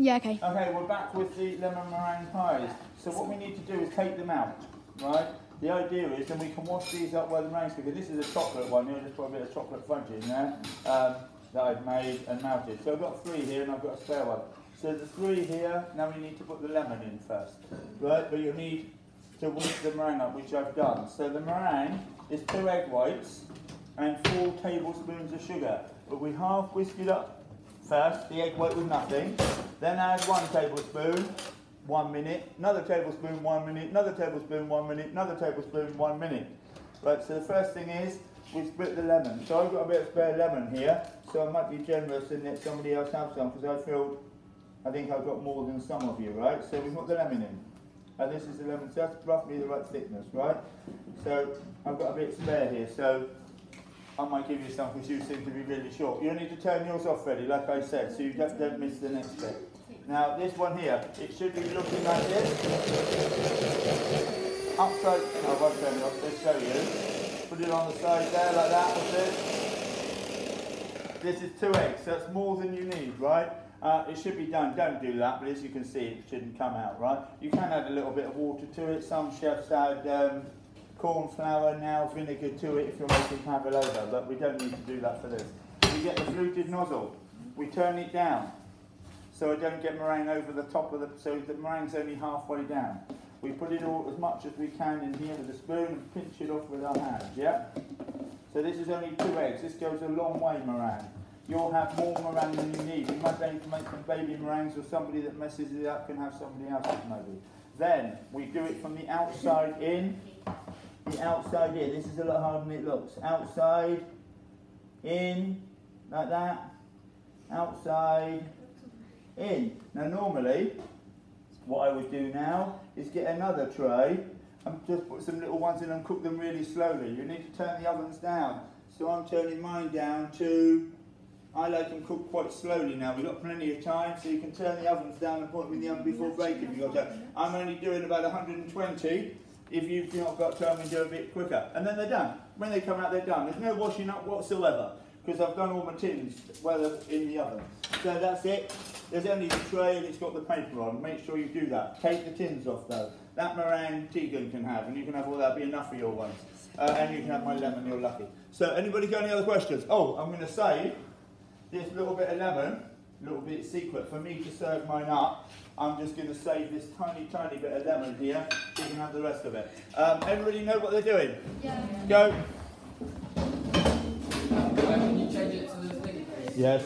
Yeah, okay. Okay, we're back with the lemon meringue pies. So what we need to do is take them out, right? The idea is then we can wash these up while the meringue's because This is a chocolate one here, just put a bit of chocolate fudge in there um, that I've made and melted. So I've got three here and I've got a spare one. So the three here, now we need to put the lemon in first, right? But you need to whisk the meringue up, which I've done. So the meringue is two egg whites and four tablespoons of sugar. But we half whisk it up first, the egg white with nothing. Then add one tablespoon, one minute, another tablespoon, one minute, another tablespoon, one minute, another tablespoon, one minute. Right, so the first thing is we split the lemon. So I've got a bit of spare lemon here, so I might be generous and let somebody else have some because I feel, I think I've got more than some of you, right? So we put the lemon in. And this is the lemon, so that's roughly the right thickness, right? So I've got a bit spare here, so I might give you some because you seem to be really short. You need to turn yours off, Freddie, like I said, so you don't, don't miss the next bit. Now, this one here, it should be looking like this. Upside, I won't turn it off, let's show you. Put it on the side there, like that, with this. This is two eggs, so that's more than you need, right? Uh, it should be done, don't do that, but as you can see, it shouldn't come out, right? You can add a little bit of water to it. Some chefs add um, corn flour, now vinegar to it if you're making pavlova, but we don't need to do that for this. We get the fluted nozzle. We turn it down so I don't get meringue over the top of the, so the meringue's only halfway down. We put it all as much as we can in here with a spoon and pinch it off with our hands, yeah? So this is only two eggs. This goes a long way, meringue. You'll have more meringue than you need. You might need to make some baby meringues or somebody that messes it up can have somebody else's maybe. Then we do it from the outside in, outside in. This is a lot harder than it looks. Outside, in, like that. Outside, in. Now normally, what I would do now is get another tray and just put some little ones in and cook them really slowly. You need to turn the ovens down. So I'm turning mine down to, I like them cooked quite slowly now. We've got plenty of time, so you can turn the ovens down and put them in the oven before baking. You've got time. I'm only doing about 120. If you've not got time, we do a bit quicker. And then they're done. When they come out, they're done. There's no washing up whatsoever because I've done all my tins well in the oven. So that's it. There's only the tray and it's got the paper on. Make sure you do that. Take the tins off though. That meringue Tegan can have, and you can have all that. Be enough for your ones. Uh, and you can have my lemon. You're lucky. So anybody got any other questions? Oh, I'm going to save this little bit of lemon, little bit secret for me to serve mine up. I'm just going to save this tiny, tiny bit of lemon here. So you can have the rest of it. Um, everybody know what they're doing? Yeah. Go. Can you change it to the thing, please? Yes.